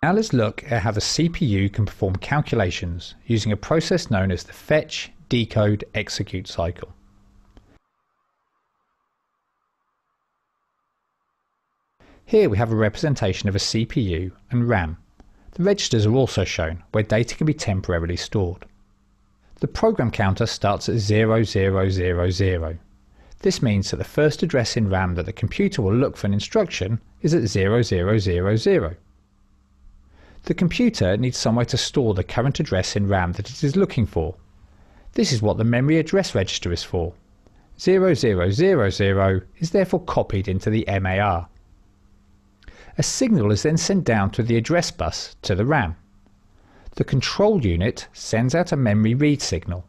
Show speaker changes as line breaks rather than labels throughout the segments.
Now let's look at how the CPU can perform calculations using a process known as the fetch, decode, execute cycle. Here we have a representation of a CPU and RAM. The registers are also shown, where data can be temporarily stored. The program counter starts at 0000. This means that the first address in RAM that the computer will look for an instruction is at 0000. The computer needs somewhere to store the current address in RAM that it is looking for. This is what the memory address register is for. 0000 is therefore copied into the MAR. A signal is then sent down to the address bus to the RAM. The control unit sends out a memory read signal,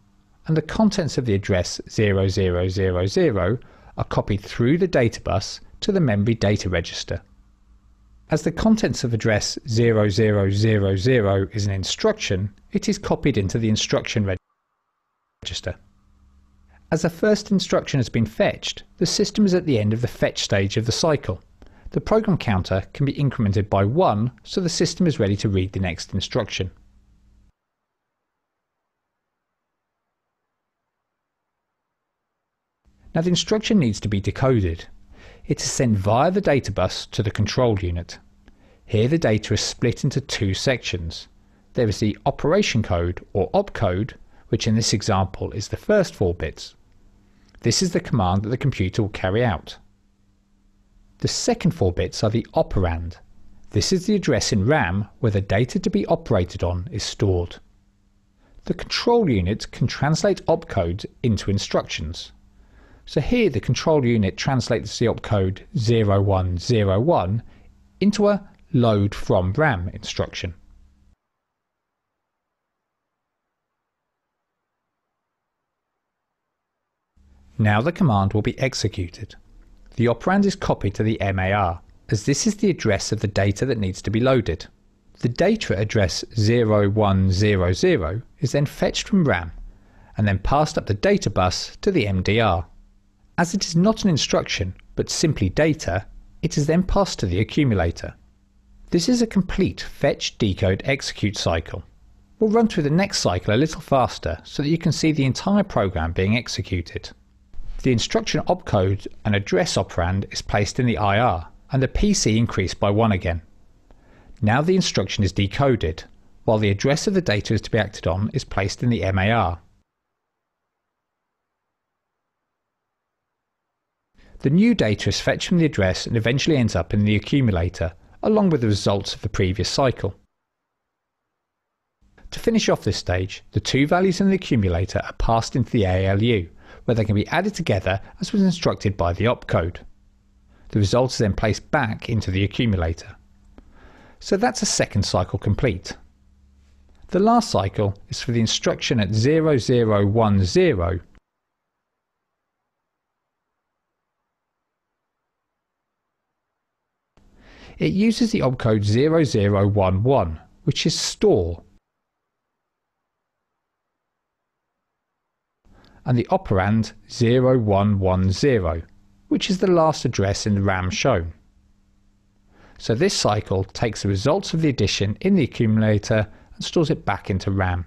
and the contents of the address 0000 are copied through the data bus to the memory data register. As the contents of address 0000 is an instruction, it is copied into the instruction register. As the first instruction has been fetched, the system is at the end of the fetch stage of the cycle. The program counter can be incremented by 1 so the system is ready to read the next instruction. Now the instruction needs to be decoded. It is sent via the data bus to the control unit. Here the data is split into two sections. There is the operation code or opcode, which in this example is the first four bits. This is the command that the computer will carry out. The second four bits are the operand. This is the address in RAM where the data to be operated on is stored. The control unit can translate opcodes into instructions. So here the control unit translates the opcode 0101 into a load from RAM instruction. Now the command will be executed. The operand is copied to the MAR, as this is the address of the data that needs to be loaded. The data address 0100 is then fetched from RAM and then passed up the data bus to the MDR. As it is not an instruction, but simply data, it is then passed to the accumulator. This is a complete fetch, decode, execute cycle. We'll run through the next cycle a little faster so that you can see the entire program being executed. The instruction opcode and address operand is placed in the IR and the PC increased by 1 again. Now the instruction is decoded, while the address of the data is to be acted on is placed in the MAR. The new data is fetched from the address and eventually ends up in the accumulator, along with the results of the previous cycle. To finish off this stage, the two values in the accumulator are passed into the ALU, where they can be added together as was instructed by the opcode. The result is then placed back into the accumulator. So that's a second cycle complete. The last cycle is for the instruction at 0010 It uses the opcode 0011, which is store, and the operand 0110, which is the last address in the RAM shown. So this cycle takes the results of the addition in the accumulator and stores it back into RAM.